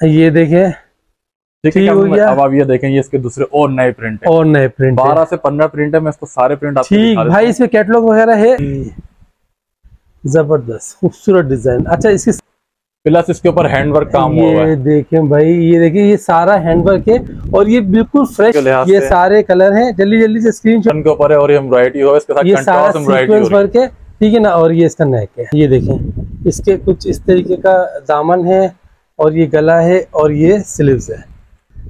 ये देखें हो गया। अब आप ये देखें ये इसके दूसरे और नए प्रिंट है। और नए प्रिंट बारह से पंद्रह प्रिंट है मैं इसको सारे प्रिंट ठीक भाई। इसमें कैटलॉग वगैरह है। ज़बरदस्त खूबसूरत डिज़ाइन अच्छा इसकी प्लस इसके ऊपर हैंडवर्क काम हुआ हुआ ये है। देखें भाई ये देखें ये सारा हैंडवर्क है और ये बिल्कुल फ्रेश ये सारे कलर हैं। जल्दी जल्दी से स्क्रीन के ऊपर है और ये एम्ब्रॉयडरी हुआ इसके साथ ये सारा सीक्वेंस वर्क है ठीक है ना? और ये इसका नेक है। ये देखें इसके कुछ इस तरीके का दामन है। और ये गला है और ये स्लीव्स है।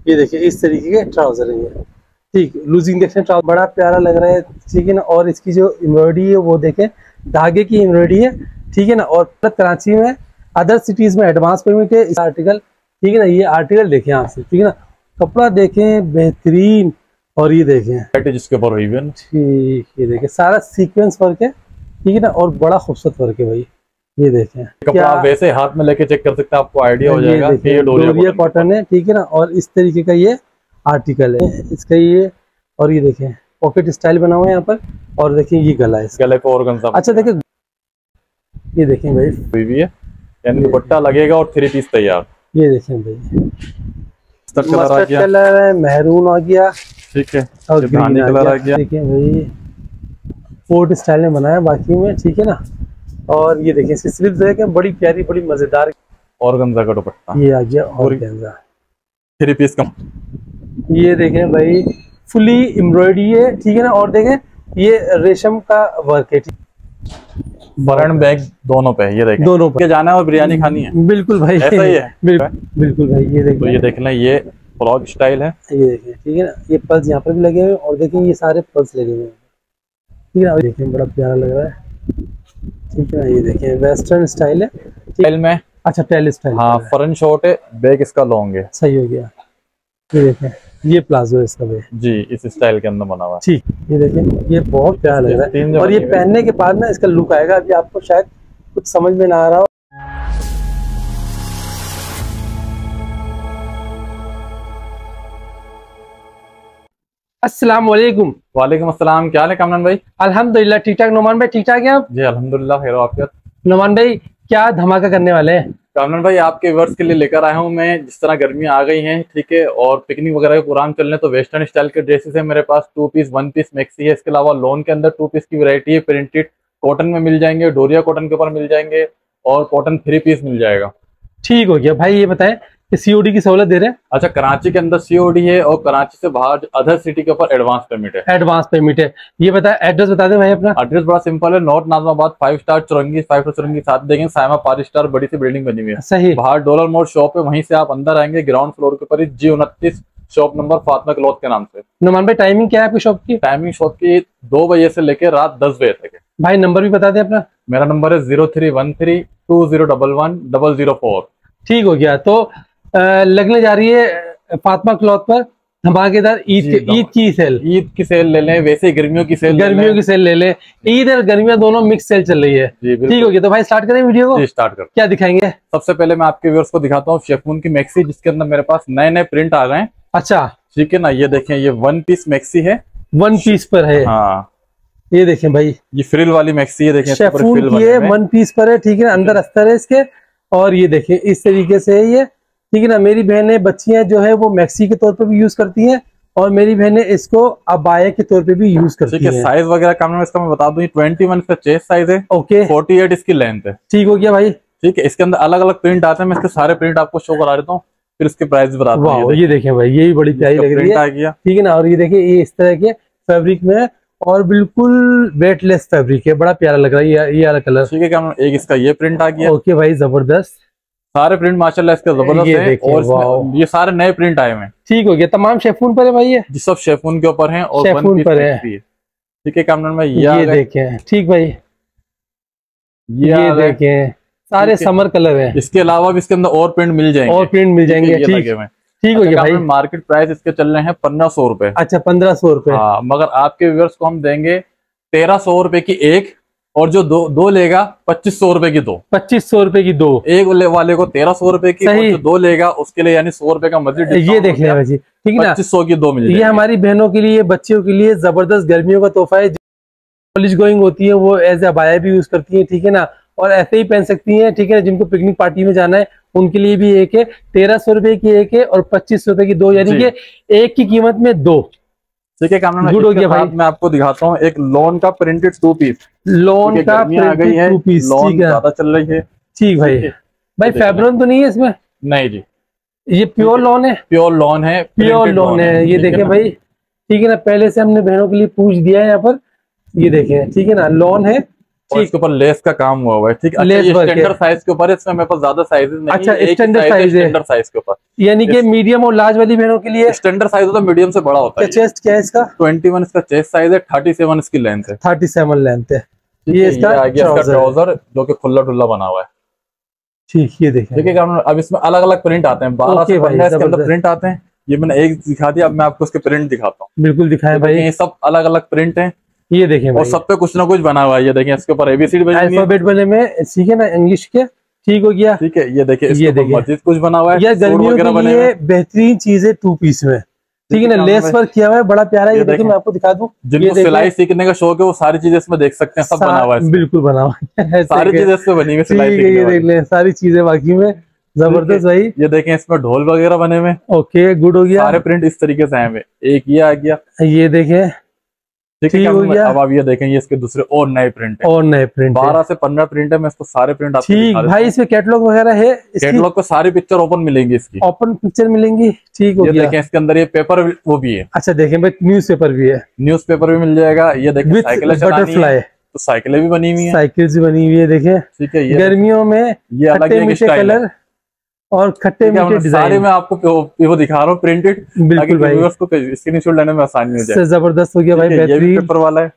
ये देखिए इस तरीके के ट्राउज़र है ये। ठीक लूजिंग देखें ट्राउज़र बड़ा प्यारा लग रहा है ठीक है ना? और इसकी जो एम्ब्रॉयडरी है वो देखें धागे की एम्ब्रॉयडरी है ठीक है ना? और कराची में अदर सिटीज़ में एडवांस पेमेंट है इस आर्टिकल ठीक है ना? ये आर्टिकल देखें आपसे ठीक है ना? कपड़ा देखें बेहतरीन। और ये देखें। जिसके ऊपर। ठीक ये देखिए सारा सीक्वेंस वर्क है ठीक है ना? और बड़ा खूबसूरत वर्क है भाई। ये देखें। कपड़ा आप वैसे हाथ में लेके चेक कर सकते हैं आपको आइडिया हो जाएगा ये डोरिया डोरिया कॉटन कॉटन है ठीक है ना? और इस तरीके का ये आर्टिकल है। इसका ये और ये देखें पॉकेट स्टाइल बना हुआ है यहाँ पर और देखिए ये गला है गले पे और अच्छा देखिए ये देखें भाई। भी है यानी दुपट्टा लगेगा और थ्री पीस तैयार। ये देखें भाई। कलर आ गया। कलर है महरून आ गया। ठीक है और ग्रीन कलर आ गया। गया। देखिए भाई फोर्ट स्टाइल में बनाया बाकी में ठीक है ना? और ये देखिए इसकी स्लिप देखें बड़ी प्यारी बड़ी मज़ेदार और गंजा का दुपट्टा। ये आ गया और गेंजा। थ्री पीस का ये देखें भाई फुली एम्ब्रॉयडरी है ठीक है ना? और देखें ये रेशम का वर्क है फ्रंट बैक दोनों पे ये देखें। दोनों के जाना है और बिरयानी खानी है। बिल्कुल भाई। ऐसा ही है? बिल्कुल भाई ये तो ये देखें देख लें ये फ्रॉक स्टाइल है। ये देखें ठीक है ना? ये पल्स यहाँ पर भी लगे हुए हैं और देखें ये सारे पल्स लगे हुए हैं। ठीक है ना? देखें बड़ा प्यारा लग रहा है। ठीक है ये देखिए वेस्टर्न स्टाइल है। टेल में? अच्छा टेल स्टाइल हाँ फ्रंट शॉर्ट है बैक इसका लॉन्ग है। सही हो गया। ये देखें ये प्लाजो है इसका जी इस स्टाइल के अंदर बना हुआ है। ठीक ये देखिए ये बहुत प्यारा लग रहा है। और ये। पहनने के बाद ना इसका लुक आएगा अभी आपको शायद कुछ समझ में ना आ रहा हो। अस्सलाम वालेकुम। वालेकुम अस्सलाम क्या हाल है कामरान भाई? अल्हम्दुलिल्लाह ठीक ठाक। नोमान भाई ठीक ठाक है आप? जी अल्हम्दुलिल्लाह खैर आफियत नोमान भाई क्या धमाका करने वाले हैं? कामरान भाई आपके वर्ष के लिए लेकर आया हूँ मैं। जिस तरह गर्मी आ गई है ठीक है और पिकनिक वगैरह के प्रोग्राम चल रहे हैं तो वेस्टर्न स्टाइल के ड्रेसेस है मेरे पास। Two piece one piece maxi है। इसके अलावा लोन के अंदर टू पीस की वैरायटी है। प्रिंटेड कॉटन में मिल जाएँगे डोरिया कॉटन के ऊपर मिल जाएँगे और कॉटन थ्री पीस मिल जाएगा। ठीक हो गया। भाई ये बताएँ सीओडी की सहूलत दे रहे हैं? अच्छा कराची के अंदर सीओडी है और कराची से बाहर अदर सिटी के ऊपर एडवांस पेमेंट है। एडवांस पेमेंट है। ये बताएँ एड्रेस बता दें भाई अपना। एड्रेस बड़ा सिंपल है north Nazimabad five star Chowrangi five star Chowrangi साथ देखेंगे साइमा फाइव स्टार बड़ी सी बिल्डिंग बनी हुई है। सही। बाहर डॉलर मोड़ शॉप है वहीं से आप अंदर आएँगे ग्राउंड फ्लोर के ऊपर जी उनतीस शॉप नंबर फातमा क्लॉथ के नाम से। नोमान भाई टाइमिंग क्या है आपकी शॉप की? टाइमिंग शॉप की दो बजे से लेकर रात दस बजे तक है। भाई नंबर भी बता दें अपना। मेरा नंबर है zero three one three two zero double one double zero four ठीक हो गया तो लगने जा रही है फातिमा क्लॉथ पर धमाकेदार ईद ईद की सेल। ईद की सेल ले लें वैसे गर्मियों की सेल गर्मियों की सेल ले लें। ईद और गर्मियाँ दोनों मिक्स सेल चल रही है। ठीक हो गया तो भाई स्टार्ट करें वीडियो को। स्टार्ट कर। क्या दिखाएँगे? सबसे पहले मैं आपके व्यूअर्स को दिखाता हूँ शेफून की मैक्सी जिसके अंदर मेरे पास नए नए प्रिंट आ गए हैं। अच्छा। ठीक है ना? ये देखें ये वन पीस मैक्सी है। वन पीस पर है। हाँ। ये देखें भाई। ये फ्रिल वाली मैक्सी है देखें शेफून की है वन पीस पर है ठीक है अंदर अस्तर है इसके। और ये देखें इस तरीके से है ये। ठीक है ना मेरी बहनें बच्चियाँ जो है वो मैक्सी के तौर पर भी यूज़ करती हैं और मेरी बहनें इसको अबाया के तौर पे भी यूज़ करती है हैं। साइज़ वगैरह का मैं इसका मैं बता दूँ ट्वेंटी वन इसका चेस्ट साइज़ है ओके फोर्टी एट इसकी लेंथ है। ठीक हो गया भाई। ठीक है इसके अंदर अलग अलग प्रिंट आते हैं मैं इसके सारे प्रिंट आपको शो करा देता हूँ फिर इसके प्राइस वाह हूँ ये देखें भाई ये भी बड़ी प्यारी लग रही है। आ गया। ठीक है ना और ये देखिए ये इस तरह के फैब्रिक में और बिल्कुल वेटलेस फैब्रिक है बड़ा प्यारा लग रहा है ये ये वाला कलर ठीक है एक इसका ये प्रिंट आ गया। ओके भाई ज़बरदस्त। सारे प्रिंट माशाल्लाह इसके ज़बरदस्त है और ये सारे नए प्रिंट आए हुए हैं। ठीक हो गया तमाम शेफून पर है भाई ये? सब शेफून के ऊपर हैं और शेफून पर है। ठीक है कैमरन में ये देखें ठीक भाई। ये। देखें सारे समर कलर हैं। इसके अलावा भी इसके अंदर और प्रिंट मिल जाएँगे। और प्रिंट मिल जाएँगे ठीक। ठीक हो अच्छा, गया भाई। मार्केट प्राइस इसके चल रहे हैं पंद्रह सौ रुपए। अच्छा पंद्रह सौ रुपए। हाँ मगर आपके व्यूअर्स को हम देंगे तेरह सौ रुपये की एक और जो दो दो लेगा पच्चीस सौ रुपए की दो। पच्चीस सौ रुपए की दो। एक वाले को तेरह सौ रुपए की और जो दो लेगा उसके लिए यानी सौ रुपए का मजीद ये देख लें भाई जी। ठीक है ना? पच्चीस सौ की दो मिल ये हमारी बहनों के लिए बच्चियों के लिए ज़बरदस्त गर्मियों का तोहफा है। कॉलेज गोइंग होती है वो एज ए अबाया भी यूज़ करती है ठीक है ना? और ऐसे ही पहन सकती हैं ठीक है ना? जिनको पिकनिक पार्टी में जाना है उनके लिए भी एक है। तेरह सौ रुपए की एक है और पच्चीस सौ रुपए की दो यानी। कि एक की कीमत में दो। ठीक है कैमरा गुड हो गया भाई। मैं आपको दिखाता हूँ एक लोन का प्रिंटेड टू पीस लोन का आ गई है टू पीस लोन ज़्यादा चल रही है। ठीक भाई। भाई देखिए। तो नहीं है इसमें? नहीं जी। ये प्योर लोन है प्योर लोन है प्योर लोन है। ये देखें भाई। ठीक है ना पहले से हमने बहनों के लिए पूछ दिया है यहाँ पर। ये देखें ठीक है ना लोन है और इसके ऊपर लेस का काम हुआ हुआ है ठीक। है लेस अच्छा, है। स्टैंडर्ड साइज़ के ऊपर इसमें मेरे पास ज़्यादा साइजेस नहीं अच्छा, standard size स्टैंडर्ड साइज़ के ऊपर। यानी कि मीडियम और लार्ज वाली बहनों के लिए स्टैंडर्ड साइज़ होता है मीडियम से बड़ा होता है। चेस्ट क्या है इसका? ट्वेंटी वन इसका चेस्ट साइज़ है थर्टी सेवन इसकी लेंथ है। थर्टी सेवन लेंथ है ये इसका। ट्राउज़र जो कि खुला डुल्ला बना हुआ है। ठीक ये देखें। ठीक है अब इसमें अलग अलग प्रिंट आते हैं। बारह से पंद्रह इसके अंदर प्रिंट आते हैं। ये मैंने एक दिखा दिया अब मैं आपको उसके प्रिंट दिखाता हूँ। बिल्कुल दिखाएँ देखिए, भाई। ये सब अलग अलग प्रिंट हैं। ये देखें और सब पे कुछ ना कुछ बना हुआ है। ये देखिए इसके ऊपर एबीसीडी बनी हुई अल्फ़ाबेट बने में ठीक है ना इंग्लिश के? ठीक हो गया? ठीक है ये देखिए ये देखिए। मस्जिद कुछ बना हुआ है सूट गर्मियों के लिए बेहतरीन चीज़ है टू पीस में। ठीक है ना लेस वर्क किया हुआ है बड़ा प्यारा है। ये ये देखिए मैं आपको दिखा दूँ। ये जिनको सिलाई सीखने का शौक है वो सारी चीज़ें इसमें देख सकते हैं सब बना हुआ है बिल्कुल बना हुआ है। सारी चीज़ें इसमें बनी हुई है सिलाई ये देख ले सारी चीज़ें बाकी में। ज़बरदस्त भाई। ये देखें इसमें ढोल वगैरह बने हुए ओके गुड हो गया। सारे प्रिंट इस तरीके से आए हुए एक ये आ गया। ये देखें। ठीक है गया। अब आप ये देखें ये इसके दूसरे और नए प्रिंट और नए प्रिंट बारह से पंद्रह प्रिंट है मैं इसको सारे प्रिंट ठीक भाई इसमें कैटलॉग वगैरह है कैटलॉग को सारी पिक्चर ओपन मिलेंगी इसकी। ओपन पिक्चर मिलेंगी ठीक हो देखें इसके अंदर ये पेपर वो भी है। अच्छा देखें भाई न्यूज़पेपर भी है। न्यूज़पेपर भी मिल जाएगा ये देखें साइकिलें बटरफ्लाई तो साइकिलें भी बनी हुई है। साइकिल भी बनी हुई है देखें। ठीक है गर्मियों में ये अलग कलर और खट्टे मीठे डिज़ाइन में आपको वो- वो दिखा रहा हूँ प्रिंटेड बिल्कुल भाई। उसको स्क्रीनशॉट लेने में आसानी हो जाए। ज़बरदस्त हो गया भाई ये बेहतरीन। पेपर वाला है।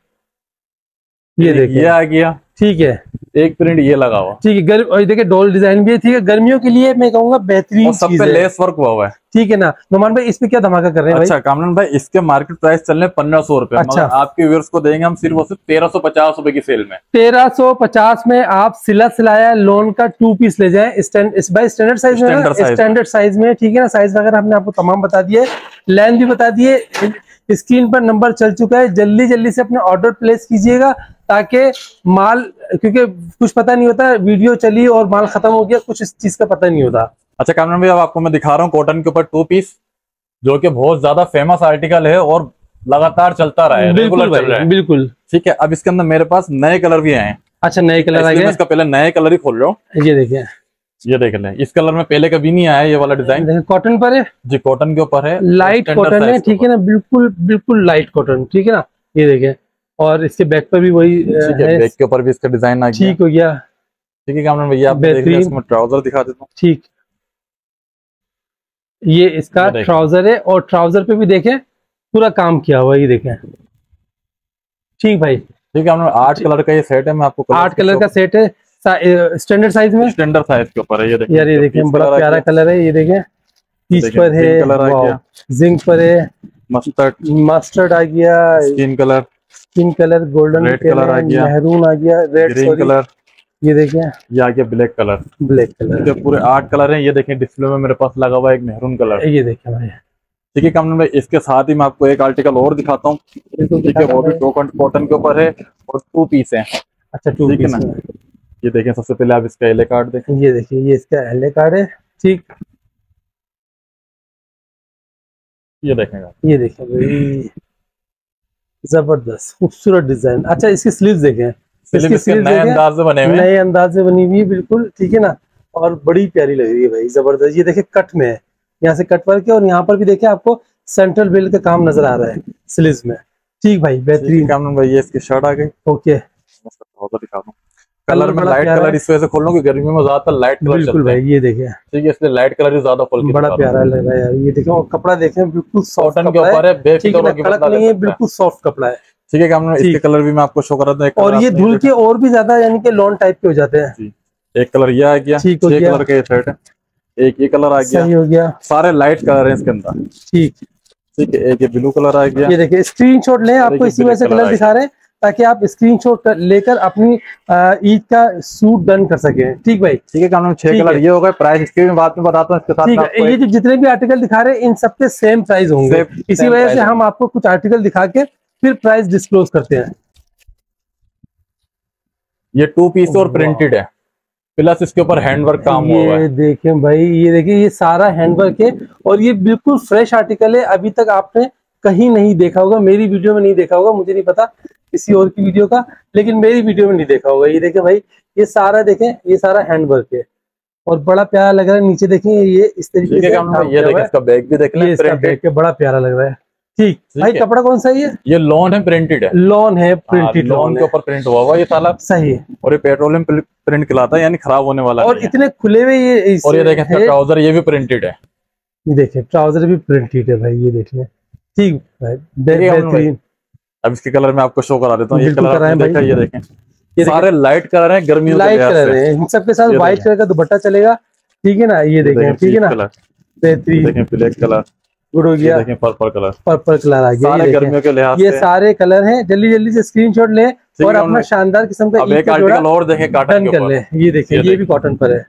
ये देखिए। ये आ गया। ठीक है। एक प्रिंट ये लगा हुआ। ठीक है गर्म और देखिए डॉल डिज़ाइन भी है ठीक है। गर्मियों के लिए मैं कहूँगा बेहतरीन सब पे लेस वर्क हुआ हुआ है। ठीक है ना। नुमान भाई इस पे क्या धमाका कर रहे हैं अच्छा कामरान भाई इसके मार्केट प्राइस चल रहे पंद्रह सौ रुपए। अच्छा। आपके व्यूअर्स को देंगे हम सिर्फ़ और सिर्फ़ तेरह सौ पचास रुपए की सेल में। तेरह सौ पचास में आप सिला सिलाया लोन का टू पीस ले जाएँ। स्टैंड स्टैंडर्ड साइज़ में। स्टैंडर्ड साइज़ में। ठीक है ना साइज़ वगैरह हमने आपको तमाम बता दिए। लेंथ भी बता दिए। स्क्रीन पर नंबर चल चुका है। जल्दी जल्दी से अपने ऑर्डर प्लेस कीजिएगा ताकि माल क्योंकि कुछ पता नहीं होता वीडियो चली और माल खत्म हो गया कुछ इस चीज़ का पता नहीं होता। अच्छा कामरान भाई अब आपको मैं दिखा रहा हूँ कॉटन के ऊपर टू पीस जो कि बहुत ज़्यादा फ़ेमस आर्टिकल है और लगातार चलता रहा है बिल्कुल चल रहा है। बिल्कुल। ठीक है अब इसके अंदर मेरे पास नए कलर भी आए अच्छा नए कलर आ गए। इसका पहले नए कलर ही खोल रहा हूँ। ये देखिए। ये देख लें इस कलर में पहले कभी नहीं आया ये वाला डिज़ाइन कॉटन पर है? जी कॉटन के ऊपर है लाइट कॉटन है ठीक है ना? बिल्कुल बिल्कुल लाइट कॉटन ठीक है ना? ये देखें और इसके बैक पर भी वही बैक के ऊपर भी इसका डिज़ाइन आ गया। ठीक हो गया। ठीक है कामरान भैया आप देख रहे हैं इसमें ट्राउज़र दिखा देता हूँ। ठीक। ये इसका ट्राउज़र है और ट्राउज़र पे भी देखें पूरा काम किया हुआ ये देखें। ठीक भाई। ठीक है आठ कलर का ये सेट है मैं आपको आठ कलर का सेट है। स्टैंडर्ड साइज़ में? स्टैंडर्ड साइज़ के ऊपर है ये देखिए। यार ये देखें बड़ा प्यारा कलर है ये देखें पीच पर है कलर। जिंक पर है। मस्टर्ड मस्टर्ड आ गया skin colour skin colour golden Red colour आ गया। मेहरून आ गया रेड ग्रीन कलर ये देखें ये आ गया ब्लैक कलर ब्लैक कलर ये पूरे आठ कलर हैं ये देखें डिस्प्ले में मेरे पास लगा हुआ है एक मेहरून कलर ये देखें भाई। ठीक है कामरान भाई इसके साथ ही मैं आपको एक आर्टिकल और दिखाता हूँ। ठीक है वो भी टोकन कॉटन के ऊपर है और टू पीस है। अच्छा टू है पीस? में। ये देखें सबसे पहले आप इसका एले कार्ड देखें। ये देखिए ये इसका एल कार्ड है ठीक। ये देखेंगे ये देखिए भाई ज़बरदस्त खूबसूरत डिज़ाइन। अच्छा इसकी स्लीव्स देखें। नए अंदाज से बने हुए नए अंदाज में बनी हुई है बिल्कुल ठीक है ना। और बड़ी प्यारी लग रही है भाई ज़बरदस्त। ये देखिए कट में है। यहाँ से कट वर्क है और यहाँ पर भी देखिए आपको सेंट्रल बेल्ट का काम नज़र आ रहा है स्लीव में। ठीक भाई बेहतरीन। कामरान भाई ये इसकी शर्ट आ गई। ओके trouser दिखा दूँ। कलर में लाइट कलर इस वजह से खोल हूँ कि गर्मी में ज़्यादातर लाइट कलर बिल्कुल भाई ये देखिए ठीक है इसलिए लाइट कलर ही ज़्यादा खोल बड़ा। प्यारा लग रहा है यार ये देखो कपड़ा देखें बिल्कुल सॉफ्ट के ऊपर है बेफिक्र ले नहीं बिल्कुल सॉफ्ट कपड़ा है। ठीक है कामरान इसके कलर भी मैं आपको शो कर रहा था और ये धुल के और भी ज़्यादा यानी कि लॉन टाइप के हो जाते हैं। एक कलर ये आ गया ठीक हो छह कलर का ये सेट है। एक ये कलर आ गया। सही हो गया। सारे लाइट कलर हैं इसके अंदर। ठीक। ठीक है एक ये ब्लू कलर आ गया। ये देखिए स्क्रीनशॉट लें आपको इसी वजह से कलर दिखा रहे हैं। ताकि आप स्क्रीनशॉट कर- लेकर अपनी ईद का सूट डन कर सके। ठीक भाई? ठीक है कामरान छह कलर ये हो गए प्राइस इसके भी मैं बाद में बताता हूँ इसके साथ ठीक है ये जो जितने भी आर्टिकल दिखा रहे हैं इन सबके सेम प्राइस होंगे। इसी वजह से हम आपको कुछ आर्टिकल दिखा के फिर प्राइस डिस्क्लोज करते हैं। ये टू पीस और प्रिंटेड है। प्लस इसके ऊपर हैंडवर्क काम हुआ हुआ ये है। देखें भाई ये देखिए ये सारा हैंडवर्क है और ये बिल्कुल फ्रेश आर्टिकल है। अभी तक आपने कहीं नहीं देखा होगा मेरी वीडियो में नहीं देखा होगा मुझे नहीं पता। किसी और की वीडियो का लेकिन मेरी वीडियो में नहीं देखा होगा। ये देखें भाई ये सारा देखें ये सारा हैंडवर्क है। और बड़ा प्यारा लग रहा है नीचे देखें ये इस तरीके से ये देखें इसका बैग भी देख ये लें इसका बैक के बड़ा प्यारा लग रहा है। ठीक भाई कपड़ा कौन सा है ये? ये लॉन है प्रिंटेड है। लॉन है हाँ, प्रिंटेड लॉन लॉन के ऊपर प्रिंट हुआ हुआ ये साला। सही है। और ये पेट्रोलियम प्रिंट खिलाता है यानी खराब होने वाला और इतने खुले हुए ये और ये देखें ट्राउज़र ये भी प्रिंटेड है। ये देखें ट्राउज़र भी प्रिंटेड है भाई ये देखें। ठीक भाई बे- ठीक है, हम बेहतरीन। अब इसके कलर मैं आपको शो करा देता हूँ। ये कलर देखा ये देखें। ये सारे लाइट कलर हैं गर्मियों के लाइट कलर है। इन सबके साथ व्हाइट कलर का दुपट्टा चलेगा। ठीक है ना? ये देखें ठीक है ना? बेहतरीन। देखें ब्लैक कलर गुड हो ये गया। देखें पर्पल कलर पर्पल कलर आ गया सारे गर्मियों के लिहाज ये सारे कलर हैं। जल्दी जल्दी से स्क्रीनशॉट ले और अपना शानदार किस्म का एक आर्टिकल और देखें काटन कर ले। ये देखिए ये भी कॉटन पर है।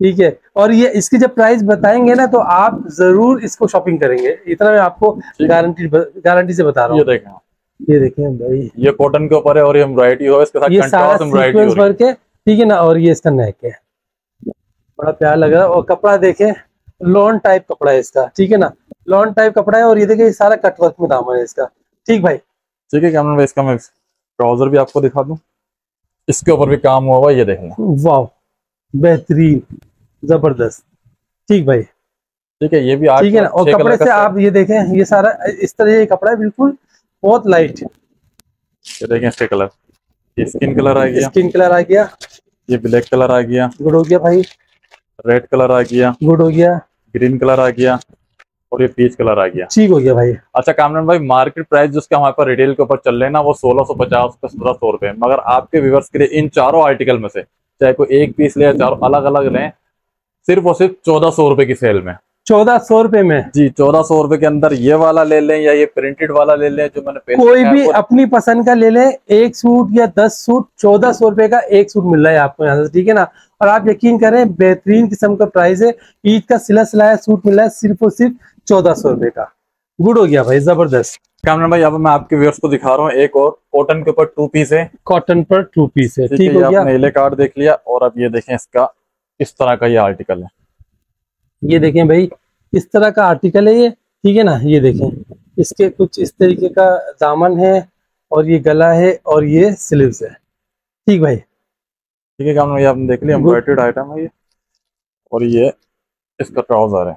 ठीक है? और ये इसकी जब प्राइस बताएँगे ना तो आप ज़रूर इसको शॉपिंग करेंगे। इतना मैं आपको गारंटी गारंटी से बता रहा हूँ। ये देखें भाई। ये कॉटन के ऊपर है और ये एम्ब्रॉयडरी हो इसके साथ ये सारा सीक्वेंस वर्क है ठीक है ना और ये इसका नेक है। बड़ा प्यार लग रहा है। और कपड़ा देखें लॉन टाइप कपड़ा है इसका ठीक है ना। लॉन टाइप कपड़ा है और ये देखिए ये सारा कटवर्क में दामन है इसका। ठीक भाई। ठीक है कैमरा भाई इसका मैं ट्राउज़र भी आपको दिखा दूँ। इसके ऊपर भी काम हुआ हुआ ये देख। वाह बेहतरीन ज़बरदस्त। ठीक भाई। ठीक है ये भी ठीक है ना और कपड़े से आप ये देखें ये सारा इस तरह ये कपड़ा है बिल्कुल बहुत लाइट ये देखें इसके कलर ये स्किन कलर आ गया। स्किन कलर आ गया। ये ब्लैक कलर आ गया। गुड हो गया भाई। रेड कलर आ गया। गुड हो गया। ग्रीन कलर आ गया। और ये पीच कलर आ गया। ठीक हो गया भाई। अच्छा कामरान भाई मार्केट प्राइस जिसके हमारे पास रिटेल के ऊपर चल रहे हैं ना वो सोलह सौ पचास का सत्रह सौ रुपए मगर आपके व्यूवर्स के लिए इन चारों आर्टिकल में से चाहे कोई एक पीस ले या चारों अलग अलग लें सिर्फ़ और सिर्फ़ चौदह सौ रुपए की सेल में। चौदह सौ रुपये में। जी चौदह सौ रुपये के अंदर ये वाला ले लें या ये प्रिंटेड वाला ले लें जो मैंने पहले कोई भी अपनी पसंद का ले लें एक सूट या दस सूट चौदह सौ रुपए का एक सूट मिल रहा है आपको यहाँ से ठीक है ना? और आप यकीन करें बेहतरीन किस्म का प्राइस है। ईद का सिला सिलाया सूट मिल रहा है सिर्फ़ और सिर्फ़ चौदह सौ रुपये का। गुड हो गया भाई ज़बरदस्त। कैमरा भाई अब मैं आपके व्यूअर्स को दिखा रहा हूँ एक और कॉटन के ऊपर टू पीस है। कॉटन पर टू पीस है ठीक है हो आपने कार्ड देख लिया और अब ये देखें इसका इस तरह का ये आर्टिकल है। ये देखें भाई इस तरह का आर्टिकल है ये ठीक है ना? ये देखें। इसके कुछ इस तरीके का दामन है और ये गला है और ये स्लीव्स है। ठीक भाई? ठीक है कैमरा ये आपने देख लिया एम्ब्रॉयडर्ड आइटम है ये और ये इसका ट्राउज़र है।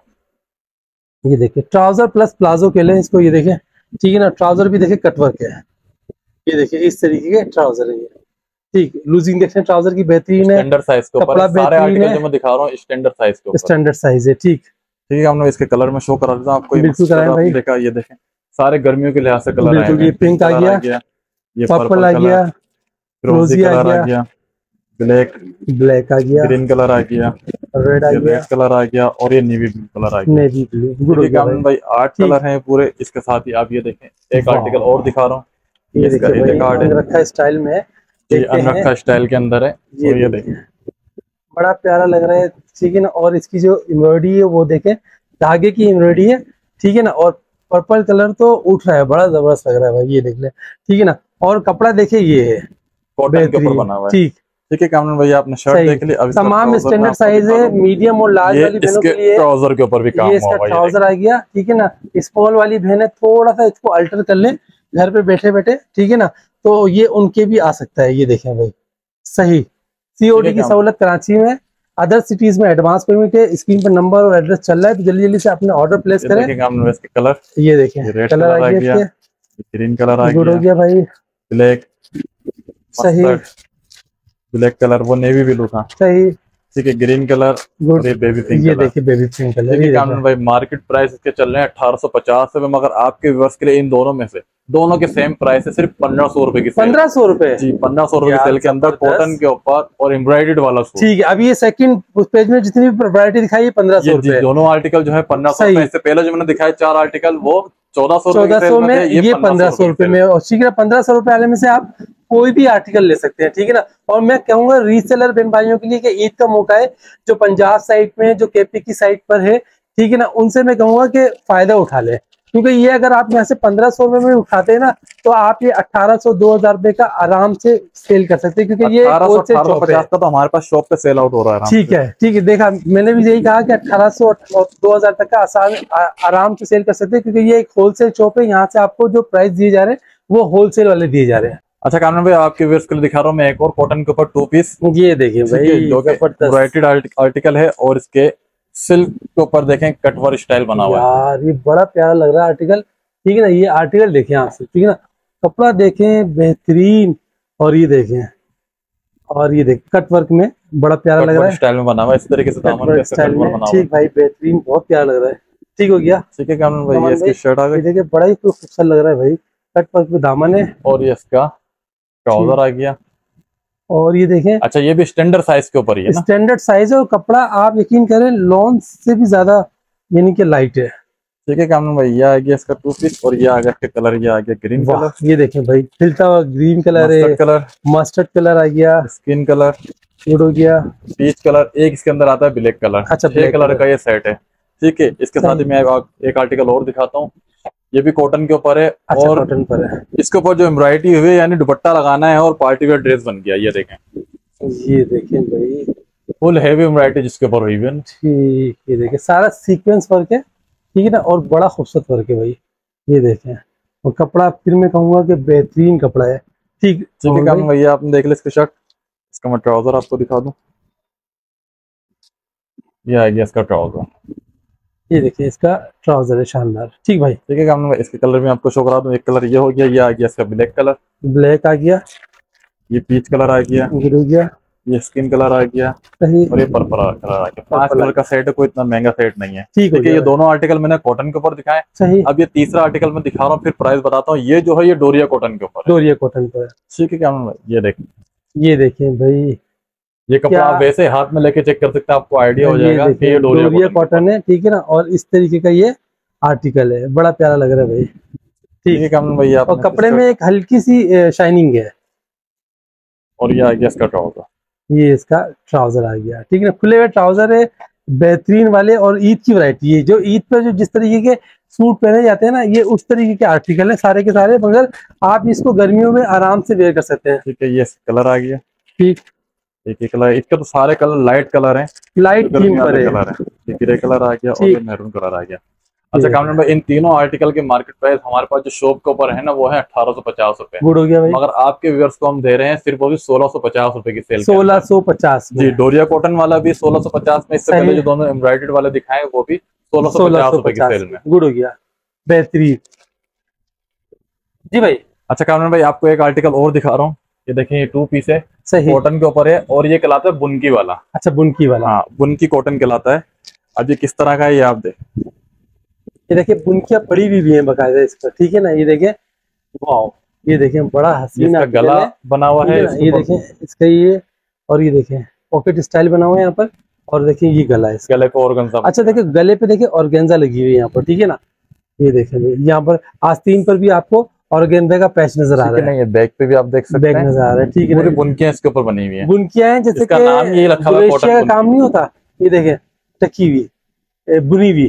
ये देखिए ट्राउज़र प्लस प्लाजो के लिए इसको ये देखें। ठीक है ना? ट्राउज़र भी देखे कटवर्क है। ये देखिए इस तरीके के ट्राउज़र है ये। ठीक लूजिंग देखें ट्राउज़र की बेहतरीन है स्टैंडर्ड साइज़ के ऊपर है। सारे आर्टिकल जो मैं दिखा रहा हूँ स्टैंडर्ड साइज़ के ऊपर। स्टैंडर्ड साइज़ है ठीक। ठीक है हमने इसके कलर में शो करा देता हूँ आपको ये बिल्कुल कराएँ भाई। देखा ये देखें सारे गर्मियों के लिहाज से कलर बिल्कुल, ये पिंक आ गया, ये पर्पल आ गया फिरोजी आ कलर आ गया, ब्लैक ब्लैक आ गया ग्रीन कलर आ गया रेड आ गया। रेड कलर आ गया और ये नेवी ब्लू कलर आ गया। नेवी ब्लू हो है भाई। आठ कलर हैं पूरे इसके साथ ही आप ये देखें एक आर्टिकल और दिखा रहा हूँ ये भाई है। स्टाइल में है ये। अनरखा स्टाइल के अंदर है ये ये देखें बड़ा प्यारा लग रहा है ठीक है ना? और इसकी जो एम्ब्रॉयडरी है वो देखें धागे की एम्ब्रॉयडरी है ठीक है ना? और पर्पल कलर तो उठ रहा है बड़ा ज़बरदस्त लग रहा है भाई ये देख ले ठीक है ना? और कपड़ा देखे ये है। कॉटन के ऊपर बना हुआ है। ठीक। ठीक है कामरान भाई आपने शर्ट देख ली इसका तमाम स्टैंडर्ड साइज़ है मीडियम और लार्ज वाली बहनों के लिए। ट्राउज़र के ऊपर भी काम ये हुआ इसका ट्राउज़र आ गया ठीक है ना? स्मॉल वाली बहन है थोड़ा सा इसको अल्टर कर ले घर पे बैठे बैठे ठीक है ना? तो ये उनके भी आ सकता है ये देखें भाई। सही। सीओडी की सहूलत कराची में अदर सिटीज़ में एडवांस पेमेंट है स्क्रीन पर नंबर और एड्रेस चल रहा है तो जल्दी जल्दी से अपने ऑर्डर प्लेस करें। कलर ये देखें कलर आ गया। गया ग्रीन कलर आ गुड हो गया। गया भाई। ब्लैक सही। ब्लैक कलर वो नेवी ब्लू था सही। ठीक है ग्रीन कलर और ये बेबी पिंक ये देखिए बेबी पिंक कलर ये कामरान भाई मार्केट प्राइस इसके चल रहे हैं अठारह सौ पचास रुपए मगर आपके व्यूअर्स के लिए इन दोनों में से दोनों के सेम प्राइस है सिर्फ़ पंद्रह सौ रुपए की पंद्रह सौ रुपए? जी पंद्रह सौ रुपए सेल के अंदर कॉटन के ऊपर और एम्ब्रॉयडर्ड वाला ठीक है अभी ये सेकंड पेज में जितनी भी वैरायटी दिखाई है पंद्रह सौ रुपए। दोनों आर्टिकल जो है पंद्रह सौ इससे पहले जो मैंने दिखाए चार आर्टिकल वो चौदह सौ चौदह सौ में ये पंद्रह सौ रुपए में। और ठीक है पंद्रह सौ रुपए वाले में से आप कोई भी आर्टिकल ले सकते हैं ठीक है ना? और मैं कहूँगा रीसेलर बहन भाइयों के लिए कि ईद का मौका है जो पंजाब साइड में जो केपी की साइड पर है ठीक है ना? उनसे मैं कहूँगा कि फ़ायदा उठा ले। क्योंकि ये अगर आप यहाँ से पंद्रह सौ रुपए में उठाते हैं ना तो आप ये अठारह सौ दो हज़ार रुपए का आराम से सेल कर सकते हैं क्योंकि ये। पचास का तो हमारे पास शॉप पे सेल आउट हो रहा है ठीक है ठीक है देखा मैंने भी यही कहा कि अठारह सौ दो हज़ार तक का आसान आराम से सेल कर सकते हैं क्योंकि ये एक होलसेल शॉप है यहाँ से आपको जो प्राइस दिए जा रहे हैं वो होलसेल वाले दिए जा रहे हैं। अच्छा कानून भाई आपके व्यूअर्स के लिए दिखा रहा हूँ मैं एक और कॉटन के ऊपर टू पीस ये देखिए भाई जो आर्टिकल है और इसके सिल्क के ऊपर देखें कटवर स्टाइल बना हुआ यार ये बड़ा प्यारा लग रहा है आर्टिकल। ठीक है ना ये आर्टिकल देखें आप ठीक है ना। कपड़ा देखें बेहतरीन। और ये देखें और ये देखें कट वर्क में बड़ा प्यारा लग रहा है। स्टाइल में बना हुआ इस तरीके से दामन स्टाइल में। ठीक भाई बेहतरीन बहुत प्यारा लग रहा है। ठीक हो गया? ठीक है कानून भाई ये इसकी शर्ट आ गई। देखिए बड़ा ही खूबसूरत लग रहा है भाई। कट वर्क में दामन है। और ये इसका ट्राउज़र आ गया। और ये देखें अच्छा ये भी स्टैंडर्ड साइज़ के ऊपर ही स्टैंडर्ड साइज़ है और कपड़ा आप यकीन करें लॉन से भी ज़्यादा यानी कि लाइट है। ठीक है कानून भाई ये आ गया इसका टू पीस और ये आ गया इसका कलर ये आ गया ग्रीन कलर ये देखें भाई खिलता हुआ ग्रीन कलर है कलर मस्टर्ड कलर आ गया स्किन कलर हो गया। पीच कलर एक इसके अंदर आता है ब्लैक कलर अच्छा, ब्लैक कलर का ये सेट है। ठीक है इसके साथ ही। मैं एक आर्टिकल और दिखाता हूँ। ये भी कॉटन के ऊपर है अच्छा और कॉटन पर है। इसके ऊपर जो एम्ब्रॉयडरी हुई है यानी दुपट्टा लगाना है और पार्टी वेयर ड्रेस बन गया ये देखें। ये देखें भाई। फुल हैवी एम्ब्रॉयडरी जिसके ऊपर हुई है। ठीक ये देखें। सारा सीक्वेंस वर्क है ठीक है ना? और बड़ा खूबसूरत वर्क है भाई। ये देखें। और कपड़ा फिर मैं कहूँगा कि बेहतरीन कपड़ा है। ठीक ठीक है काम भैया आपने देख लिया इसकी शर्ट इसका मैं ट्राउज़र आपको दिखा दूँ। ये आ गया इसका ट्राउज़र ये देखिए इसका ट्राउज़र है शानदार। ठीक भाई? ठीक है काम इसके कलर में आपको शो करा दूँ। एक कलर ये हो गया ये आ गया इसका ब्लैक कलर ब्लैक आ गया। ये पीच कलर आ गया। हो गया। ये स्किन कलर आ गया। सही। और ये पर्पल कलर आ गया। पाँच कलर का सेट है कोई इतना महँगा सेट नहीं है। ठीक है ये दोनों आर्टिकल मैंने कॉटन के ऊपर दिखाए। सही। अब ये तीसरा आर्टिकल मैं दिखा रहा हूँ फिर प्राइस बताता हूँ। ये जो है ये डोरिया कॉटन के ऊपर डोरिया कॉटन पर। ठीक है क्या ये देखिए ये देखें भाई। ये कपड़ा आप वैसे हाथ में लेके चेक कर सकते हैं आपको आइडिया हो जाएगा कि ये डोरिया कॉटन है। ठीक है ना? और इस तरीके का ये आर्टिकल है। बड़ा प्यारा लग रहा है भाई। ठीक है कामन भैया और कपड़े में एक हल्की सी शाइनिंग है। और ये आ गया इसका ट्राउज़र ये इसका ट्राउज़र आ गया। ठीक है ना? खुले हुए ट्राउज़र है बेहतरीन वाले और ईद की वैरायटी है। जो ईद पर जो जिस तरीके के सूट पहने जाते हैं ना ये उस तरीके के आर्टिकल है सारे के सारे मगर आप इसको गर्मियों में आराम से वेयर कर सकते हैं। ठीक है ये कलर आ गया। ठीक। एक ही कलर इसके तो सारे कलर लाइट कलर हैं। लाइट थीम पर है। कलर है। ग्रे कलर आ गया और मैरून कलर आ गया। अच्छा। कामन भाई इन तीनों आर्टिकल के मार्केट प्राइस हमारे पास जो शॉप के ऊपर है ना वो है अठारह सौ पचास रुपए। गुड हो गया भाई। मगर आपके व्यूअर्स को हम दे रहे हैं सिर्फ़ वो भी सोलह सौ पचास रुपए की सेल सोलह सौ पचास जी डोरिया कॉटन वाला भी सोलह सौ पचास में इससे। पहले जो दोनों एम्ब्रॉयडेड वाले दिखाए वो भी सोलह सौ पचास रुपए की सेल में। गुड हो गया। बेहतरीन। जी भाई। अच्छा कामन भाई आपको एक आर्टिकल और दिखा रहा हूँ। ये देखें ये टू पीस है सही। कॉटन के ऊपर है और ये कहलाता है बुनकी वाला। अच्छा बुनकी वाला। हाँ बुनकी कॉटन कहलाता है। अब ये किस तरह का है ये आप देख। ये देखिए बुनकियाँ पड़ी हुई भी हैं बकायदा इस पर ठीक है ना? ये देखें वाह ये देखें बड़ा हसीन गला बना हुआ है ये देखें इसका ये और ये देखें पॉकेट स्टाइल बना हुआ है यहाँ पर और देखिए ये गला है गले पे ऑर्गन अच्छा देखिए गले पे देखिए ऑर्गेन्जा लगी हुई है यहाँ पर ठीक है ना? ये देखें यहाँ पर आस्तीन पर भी आपको ऑर्गेन्जा का पैच नज़र आ ठीक है रहा ये बैक पे भी आप देख सकते बैग हैं। नज़र आ रहा है ठीक है पूरी बुनकियाँ इसके ऊपर बनी हुई है। बुनकियाँ हैं जैसे नाम रखा हुआ है, cotton का काम नहीं होता। ये देखें टकी हुई बुनी हुई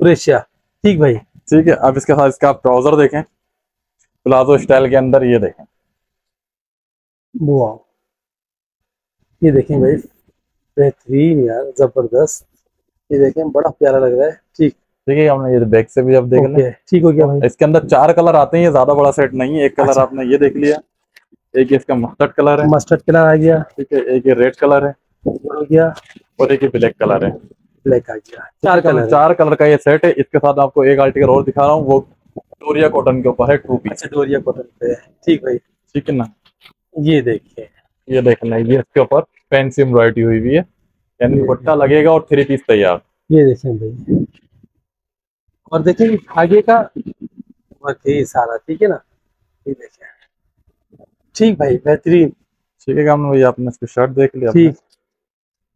कुरेशिया ठीक भाई। ठीक है अब इसके साथ इसका आप ट्राउज़र देखें। प्लाजो स्टाइल के अंदर ये देखें। वाह ये देखें भाई बेहतरीन यार ज़बरदस्त। ये देखें बड़ा प्यारा लग रहा है। ठीक है हमने ये बैक से भी आप देख लें। ठीक हो गया भाई। इसके अंदर चार कलर आते हैं ये ज़्यादा बड़ा सेट नहीं है। एक कलर अच्छा। आपने ये देख लिया। एक इसका मस्टर्ड कलर है। मस्टर्ड कलर आ गया। ठीक है एक ये रेड कलर है। हो गया। और एक ये ब्लैक कलर है। ब्लैक आ गया। चार कलर चार कलर का ये सेट है। इसके साथ आपको एक आर्टिकल और दिखा रहा हूँ वो टोरिया कॉटन के ऊपर है टू पीस अच्छा डोरिया कॉटन पे ठीक भाई। ठीक है ना? ये देखिए। ये देख लें ये इसके ऊपर फैंसी एम्ब्रॉयडरी हुई हुई है। यानी दुपट्टा लगेगा और थ्री पीस तैयार। ये देखें भाई। और देखें ये धागे का वर्क है सारा ठीक है ना? ये देखें। ठीक भाई बेहतरीन। ठीक है काम भैया आपने इसकी शर्ट देख लिया ठीक।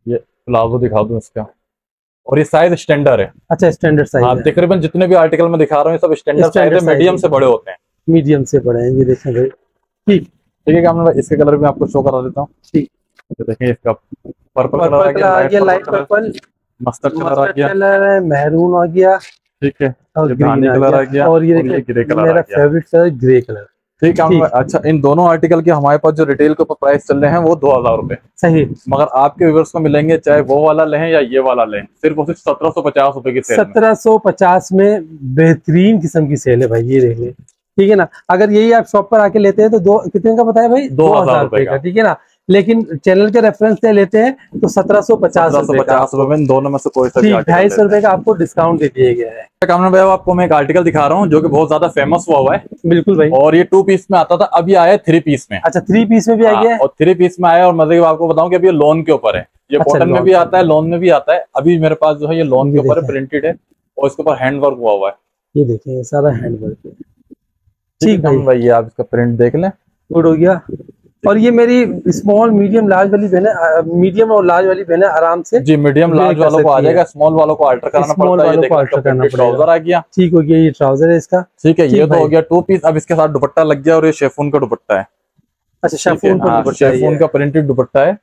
ये प्लाजो दिखा दूँ इसका। और ये साइज़ स्टैंडर्ड है। अच्छा स्टैंडर्ड हाँ साइज़ तकरीबन जितने भी आर्टिकल में दिखा रहा हूँ सब स्टैंडर्ड साइज़ है मीडियम से बड़े होते हैं। मीडियम से बड़े हैं ये देखें भाई। ठीक। ठीक है काम भाई इसके कलर भी आपको शो करा देता हूँ। ठीक। देखें इसका पर्पल कलर आ गया लाइट पर्पल मस्टर्ड कलर आ गया। महरून आ गया। ठीक है। और कलर आ गया और ये देखिए कलर मेरा फेवरेट कलर ग्रे कलर। ठीक है अच्छा इन दोनों आर्टिकल के हमारे पास जो रिटेल के ऊपर प्राइस चल रहे हैं वो दो हज़ार रूपए। सही। मगर आपके व्यूवर्स को मिलेंगे चाहे वो वाला लें या ये वाला लें सिर्फ़ और सिर्फ़ सत्रह सौ पचास रूपए की सत्रह सौ पचास में बेहतरीन किस्म की सेल है भाई ये देख ले। ठीक है ना? अगर यही आप शॉप पर आके लेते हैं तो दो कितने का बताया भाई? दो हज़ार रुपए का। ठीक है ना? लेकिन चैनल के रेफरेंस से लेते हैं तो सत्रह सौ पचास पचास रुपए में दोनों में से कोई सा ढाई सौ रुपए का आपको डिस्काउंट दे दिया गया है। कामरान भाई आपको मैं एक आर्टिकल दिखा रहा हूँ जो कि बहुत ज़्यादा फ़ेमस हुआ हुआ है। बिल्कुल भाई। और ये टू पीस में आता था अभी आया थ्री पीस में। अच्छा थ्री पीस में भी आ गया हाँ, और थ्री पीस में आया और मज़े आपको बताऊँ की अभी ये लोन के ऊपर है। ये अच्छा, कॉटन में भी आता है लोन में भी आता है। अभी मेरे पास जो है ये लोन के ऊपर प्रिंटेड है और इसके ऊपर हैंड वर्क हुआ हुआ है। ये देखें ये सारा हैंड वर्क है ठीक है भाई। ये आप इसका प्रिंट देख लें। गुड हो गया। और ये मेरी स्मॉल मीडियम लार्ज वाली बहन है मीडियम और लार्ज वाली बहन है आराम से जी मीडियम लार्ज वालों को आ जाएगा स्मॉल वालों को अल्टर कराना है ये वालों को करना ट्राउज़र आ गया। ठीक हो गया ये ट्राउज़र है इसका। ठीक है ये तो हो गया टू पीस अब इसके साथ दुपट्टा लग गया और ये शेफून का दुपट्टा है। अच्छा शेफून हाँ, है शेफून। का प्रिंटेड दुपट्टा है।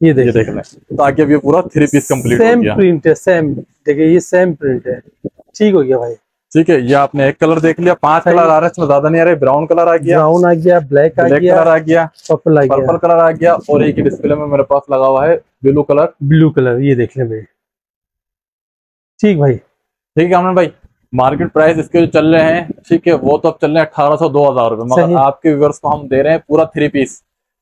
ये देखिए देख लें। ताकि अब ये पूरा थ्री पीस कंप्लीट हो सेम प्रिंट है सेम देखिए ये सेम प्रिंट है। ठीक हो गया भाई। ठीक है ये आपने एक कलर देख लिया पाँच कलर आ रहे हैं इसमें ज़्यादा नहीं आ रहे ब्राउन कलर आ गया ब्राउन आ गया ब्लैक आ गया कलर आ गया पर्पल आ गया। पर्पल कलर आ गया और एक डिस्प्ले में मेरे पास लगा हुआ है ब्लू कलर ब्लू कलर ये देख लें भाई। ठीक भाई। ठीक है अमन भाई मार्केट प्राइस इसके जो चल रहे हैं ठीक है वो तो अब चल रहे हैं अठारह सौ दो हज़ार रुपए। मगर आपके व्यूवर्स को हम दे रहे हैं पूरा थ्री पीस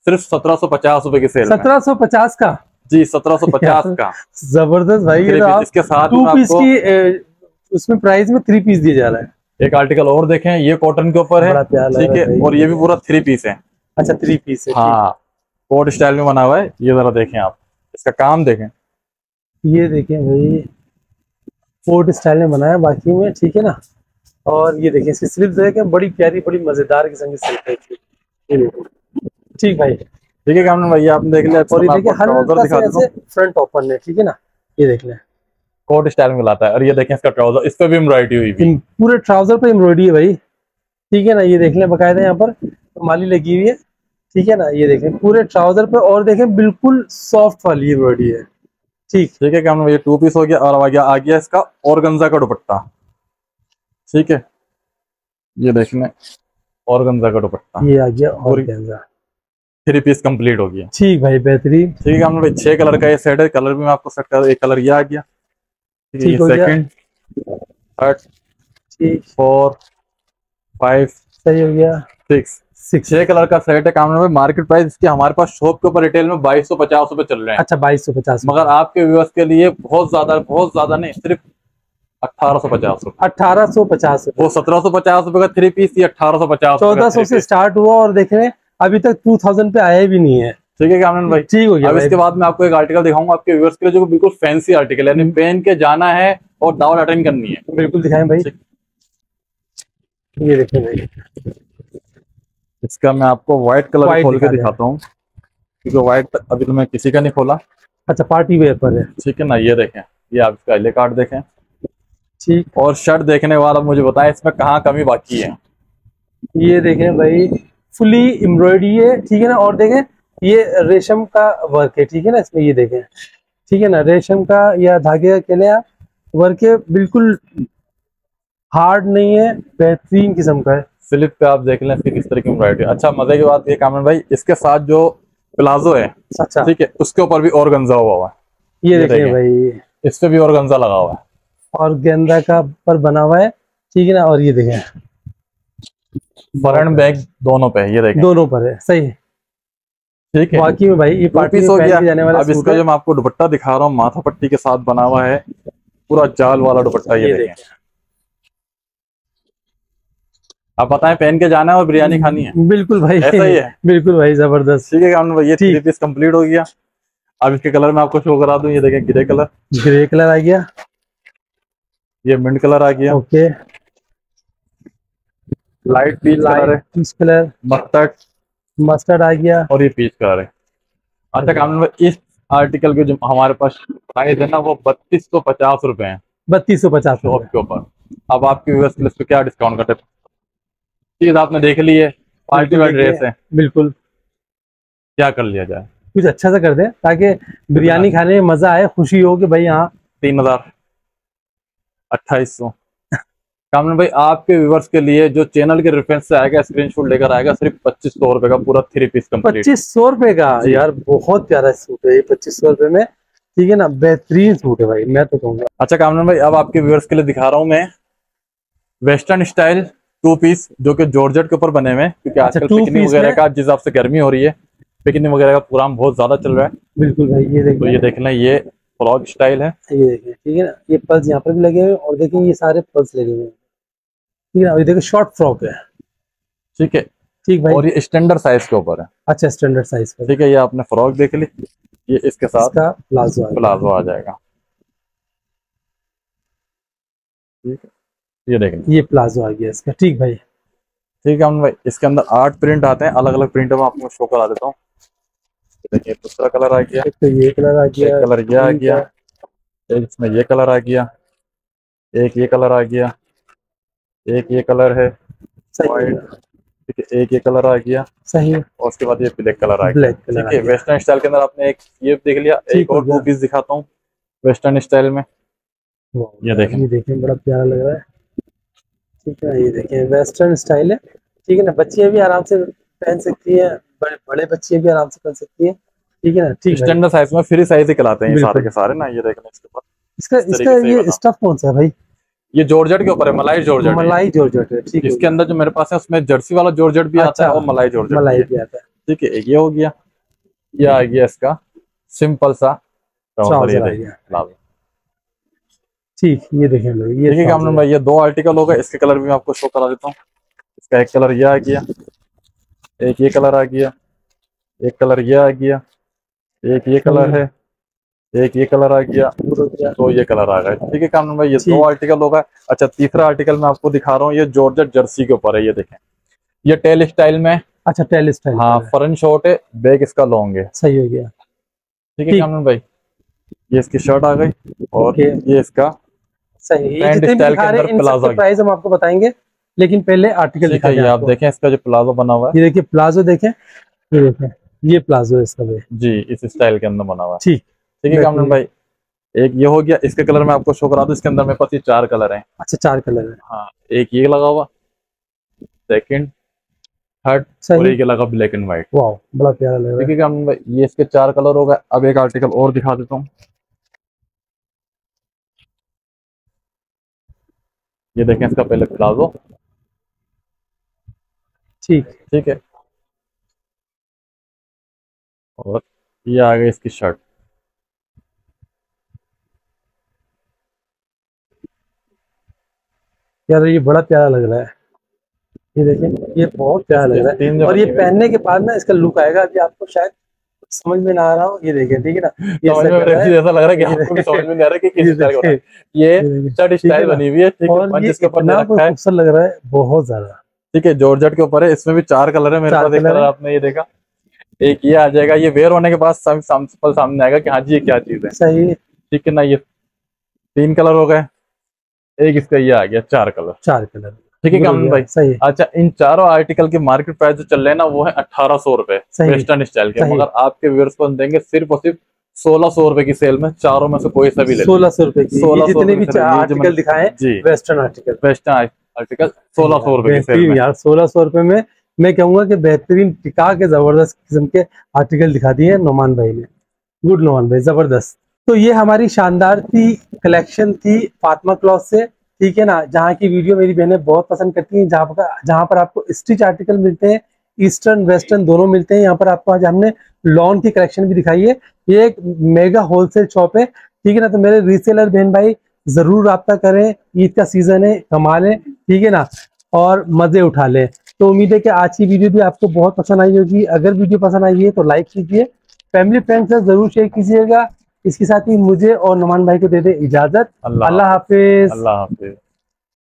सिर्फ़ सत्रह सौ पचास रूपए की सेल सत्रह सौ पचास का? जी सत्रह सौ पचास का। ज़बरदस्त भाई तो इसके साथ टू पीस की उसमें प्राइस में थ्री पीस दिया जा रहा है। एक आर्टिकल और देखें ये कॉटन के ऊपर है ठीक है और ये भी पूरा थ्री पीस है। अच्छा थ्री पीस है हाँ कोट स्टाइल में बना हुआ है ये जरा देखें आप। इसका काम देखें। ये देखें भाई फोर्ट स्टाइल में बनाया बाकी में ठीक है ना? और ये देखें इसकी स्लिप देखें बड़ी प्यारी बड़ी मज़ेदार किस्म की स्लिप है। ठीक भाई। ठीक है कामन भाई आपने देख लिया और ये देखिए फ्रंट ओपन है ठीक है ना? ये देख लें। कोट स्टाइल में लाता है। और ये देखें इसका ट्राउज़र इस पे भी एम्ब्रॉयडरी हुई पूरे ट्राउज़र पर एम्ब्रॉयडरी है भाई। ठीक है ना ये देख लें बकायदा यहाँ पर। माली लगी हुई है। ठीक है ना ये देखें पूरे ट्राउज़र पर और देखें बिल्कुल सॉफ्ट वाली एम्ब्रॉयडरी है। ठीक। ठीक है कामन भाई टू पीस हो गया और आ गया आ गया इसका ऑर्गेन्जा का दुपट्टा। ठीक है? ये देखने ऑर्गेन्जा का दुपट्टा। ये आ गया और पूरी- गेंजा थ्री पीस कंप्लीट हो गया ठीक भाई बेहतरीन। ठीक है कामन भाई छह कलर का ये सेट है कलर भी मैं आपको सेट कर एक कलर ये आ गया। ठीक हो गया। सेकंड थर्ड ठीक। फोर फाइव सही हो गया। सिक्स सिक्स छह कलर का सेट है कामन भाई मार्केट प्राइस इसकी हमारे पास शॉप के ऊपर रिटेल में बाईस सौ पचास रूपए चल रहे हैं। अच्छा बाईस सौ पचास मगर आपके व्यूअर्स के लिए बहुत ज़्यादा बहुत ज़्यादा नहीं सिर्फ़ अठारह सौ पचास रुपए अठारह सौ पचास वो सत्रह सौ पचास रुपए का थ्री पीस अठारह सौ पचास चौदह सौ से स्टार्ट हुआ और देख रहे हैं अभी तक टू थाउज़ेंड पे आया भी नहीं है। ठीक है कामन भाई। ठीक हो गया अब इसके बाद मैं आपको एक आर्टिकल दिखाऊँगा आपके व्यूअर्स के लिए जो बिल्कुल फैंसी आर्टिकल है। पेन के जाना है और दावत अटेंड करनी है। बिल्कुल दिखाएँ भाई। ये देखें भाई। इसका मैं आपको व्हाइट कलर खोल के दिखाता हूँ। क्योंकि व्हाइट अभी तो मैं किसी का नहीं खोला। अच्छा पार्टी वेयर पर है। ठीक है ना ये देखें। ये आप इसका एले कार्ड देखें। ठीक। और शर्ट देखने के बाद आप मुझे बताएँ इसमें कहाँ कमी बाकी है? ये देखें भाई फुली एम्ब्रॉयडरी है ठीक है ना? और देखें ये रेशम का वर्क है ठीक है ना? इसमें ये देखें। ठीक है ना? रेशम का या धागे के आप वर्क है बिल्कुल हार्ड नहीं है बेहतरीन किस्म का है। स्लिप पे आप देख लें इसकी किस तरह की एम्ब्रॉयडरी अच्छा मज़े की बात ये कामन भाई इसके साथ जो प्लाजो है अच्छा। ठीक है उसके ऊपर भी और गंजा हुआ हुआ है। ये ये देखें देखें। भाई। इस पे भी और गंजा लगा हुआ है। और गेंदा का पर बना हुआ है ठीक है ना? और ये देखें। फ्रंट बैक दोनों पे ये देखें। दोनों पर है सही है। ठीक है। बाकी में भाई ये पार्टी हो गया। जाने वाला अब इसका जो मैं आपको दुपट्टा दिखा रहा हूँ माथा पट्टी के साथ बना हुआ है। पूरा जाल वाला दुपट्टा ये देखें। आप बताएँ पहन के जाना है और बिरयानी खानी है? बिल्कुल भाई। ऐसा ही है? बिल्कुल भाई ज़बरदस्त। ठीक है भाई ये थ्री पीस कंप्लीट हो गया। अब इसके कलर में आपको शो करा दूँ ये देखें ग्रे कलर ग्रे कलर आ गया। ये मिंट कलर आ गया। ओके लाइट पीच कलर है। पीच कलर मस्टर्ड मस्टर्ड आ गया। और ये पीच कलर है। अच्छा कामन भाई इस आर्टिकल के जो हमारे पास प्राइस है ना वो बत्तीस सौ पचास रुपए है। बत्तीस सौ पचास शॉप के ऊपर। अब आपकी व्यूअर्स के लिए क्या डिस्काउंट करते चीज़ आपने देख ली है पार्टी वेयर ड्रेस है। बिल्कुल। क्या कर लिया जाए? कुछ अच्छा सा कर दे ताकि बिरयानी खाने में मज़ा आए खुशी हो कि भाई यहाँ तीन हज़ार अट्ठाईस सौ। कामन भाई आपके व्यूवर्स के लिए जो चैनल के रेफरेंस से आएगा स्क्रीनशॉट लेकर आएगा सिर्फ़ पच्चीस सौ रुपए का पूरा थ्री पीस कंप्लीट पच्चीस सौ रुपए का? यार बहुत प्यारा सूट है ये पच्चीस सौ रुपए में। ठीक है ना बेहतरीन सूट है भाई मैं तो कहूँगा। अच्छा कामन भाई अब आपके व्यूवर्स के लिए दिखा रहा हूँ मैं वेस्टर्न स्टाइल टू पीस जो कि जॉर्जेट के ऊपर बने हुए क्योंकि अच्छा, आजकल पिकनिक वगैरह का जिस हिसाब से गर्मी हो रही है पिकनिक वगैरह का प्रोग्राम बहुत ज़्यादा चल रहा है। बिल्कुल भाई ये तो ये देख लें ये फ्रॉक स्टाइल है। ये देखिए ठीक है ना ये पल्स यहाँ पर भी लगे हुए और देखिए ये सारे पल्स लगे हुए हैं। ठीक है ना ये देखिए शॉर्ट फ्रॉक है। ठीक है। ठीक भाई। और ये स्टैंडर्ड साइज़ के ऊपर है। अच्छा स्टैंडर्ड साइज़ का। ठीक है ये आपने फ्रॉक देख ली। ये इसके साथ प्लाजो प्लाजो आ जाएगा। ठीक है ये देख लें। ये प्लाजो आ गया इसका। ठीक भाई। ठीक है भाई इसके अंदर आठ प्रिंट आते हैं। अलग अलग प्रिंट में आपको शो करा देता हूँ। देखिए दूसरा कलर आ गया। एक तो ये कलर आ एक गया कलर ये आ गया। एक इसमें ये कलर आ गया। एक ये कलर आ गया। एक ये कलर है ठीक है एक ये कलर आ गया। सही है। और उसके बाद ये ब्लैक कलर आ गया। ठीक है वेस्टर्न स्टाइल के अंदर आपने एक ये देख लिया एक और। टू पीस दिखाता हूँ वेस्टर्न स्टाइल में। ये देखें। ये देखें बड़ा प्यारा लग रहा है। ठीक है ये देखें वेस्टर्न स्टाइल है। ठीक है ना बच्चियाँ भी आराम से पहन सकती है बड़े बड़े बच्चे भी आराम से पहन सकती है। ठीक है ना ठीक स्टैंडर्ड साइज़ में फ्री साइज़ ही कहलाते हैं सारे के सारे ना ये देखना इसके ऊपर। इसका इसका ये स्टफ़ कौन सा है भाई? ये जॉर्जेट के ऊपर है मलाई जॉर्जेट। मलाई जॉर्जेट है ठीक है। इसके अंदर जो मेरे पास है उसमें जर्सी वाला जॉर्जेट भी आता अच्छा। है और मलाई जॉर्जेट मलाई भी आता है। ठीक है ये हो गया ये आ गया इसका सिंपल सा। ट्राउज़र ये देखिए ठीक ये देखें ये कामरान भाई ये दो आर्टिकल होगा इसके कलर भी मैं आपको शो करा देता हूँ। इसका एक कलर ये आ गया एक ये कलर आ गया एक कलर ये आ गया एक ये कलर है। एक ये कलर आ गया तो ये कलर आ गए। ठीक है कामरान भाई ये दो आर्टिकल हो गए। अच्छा तीसरा आर्टिकल मैं आपको दिखा रहा हूँ ये जॉर्जेट जर्सी के ऊपर है ये देखें। ये टेल स्टाइल में अच्छा टेल स्टाइल हाँ फ्रंट शॉर्ट है बैक इसका लॉन्ग है। सही हो गया। ठीक है ठीक। भाई ये इसकी शर्ट आ गई और ये इसका सही। पैंट स्टाइल के अंदर प्लाजो प्राइस हम आपको बताएँगे लेकिन पहले आर्टिकल ठीक दिखा है ये दें आप देखें इसका जो प्लाजो बना हुआ है। ये देखिए प्लाजो देखें ये देखें ये प्लाजो है इसका जी इस स्टाइल के अंदर बना हुआ है। ठीक। ठीक है कामरान भाई एक ये हो गया इसके कलर में आपको शो करा दूँ इसके अंदर मेरे पास ये चार कलर हैं। अच्छा चार कलर है। हाँ एक ये लगा हुआ सेकंड थर्ड और एक लगा ब्लैक एंड व्हाइट वाह बड़ा प्यारा लग रहा है। कामरान भाई ये इसके चार कलर हो गए अब एक आर्टिकल और दिखा देता हूँ। ये देखें इसका पहले प्लाजो ठीक। ठीक है। और ये आ गई इसकी शर्ट यार ये बड़ा प्यारा लग रहा है। ये देखें ये बहुत प्यारा लग रहा है। और ये। पहनने के बाद ना इसका लुक आएगा। अभी आपको शायद समझ में ना आ रहा हो। ये देखें ठीक है ना? ये समझ में रहा है। ऐसा लग रहा है कि आपको भी समझ में नहीं आ रहा कि किस स्टाइल का ये शर्ट स्टाइल बनी हुई है ठीक है और पंच इसके ऊपर है खूबसूरत लग रहा है बहुत ज़्यादा। ठीक है जॉर्जेट के ऊपर है। इसमें भी चार कलर है मेरे पास एक कलर आपने ये देखा। एक ये आ जाएगा ये वेयर होने के बाद साम, साम, साम, सामने आएगा कि हाँ जी ये क्या चीज़ है। सही। ठीक है ना ये तीन कलर हो गए। एक इसका ये आ गया चार कलर। चार कलर। ठीक है कामन भाई? सही है, अच्छा इन चारों आर्टिकल के मार्केट प्राइस जो चल रहे हैं ना वो है अठारह सौ रुपए वेस्टर्न स्टाइल के। मगर आपके व्यूअर्स को देंगे सिर्फ़ और सिर्फ़ सोलह सौ रुपए की सेल में चारों में से कोई सा भी ले सोलह सौ रुपए की। 1600 जितने भी आर्टिकल दिखाए जी। वेस्टर्न आर्टिकल वेस्टर्न आर्टिकल सोलह सौ रुपए की सेल में। यार सोलह सौ रुपए में मैं कहूँगा कि बेहतरीन टिका के ज़बरदस्त किस्म के आर्टिकल दिखा दिए नोमान भाई ने। गुड नोमान भाई ज़बरदस्त। तो ये हमारी शानदार सी कलेक्शन थी फातमा क्लॉथ से, ठीक है ना? जहाँ की वीडियो मेरी बहनें बहुत पसंद करती हैं, जहाँ पर जहाँ पर आपको स्टिच आर्टिकल मिलते हैं ईस्टर्न वेस्टर्न दोनों मिलते हैं। यहाँ पर आपको आज हमने लॉन की कलेक्शन भी दिखाई है। ये एक मेगा होलसेल शॉप है, ठीक है ना? तो मेरे रीसेलर बहन भाई ज़रूर रब्ता करें, ईद का सीज़न है कमा लें ठीक है ना? और मज़े उठा लें। तो उम्मीद है कि आज की वीडियो भी आपको बहुत पसंद आई होगी। अगर वीडियो पसंद आई है तो लाइक कीजिए। फैमिली फ्रेंड से ज़रूर शेयर कीजिएगा। इसके साथ ही मुझे और नुमान भाई को दे दे इजाज़त। अल्लाह हाफिज। अल्लाह हाफिज।